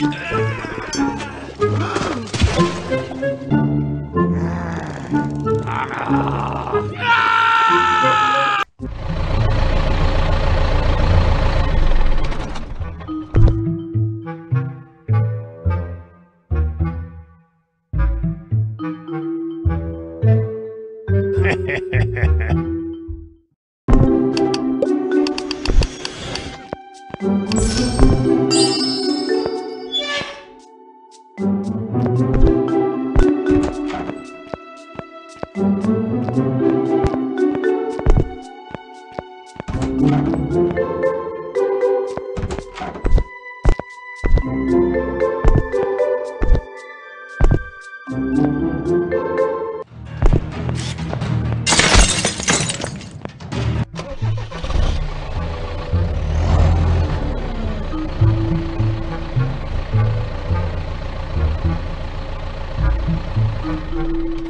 Yeah. Música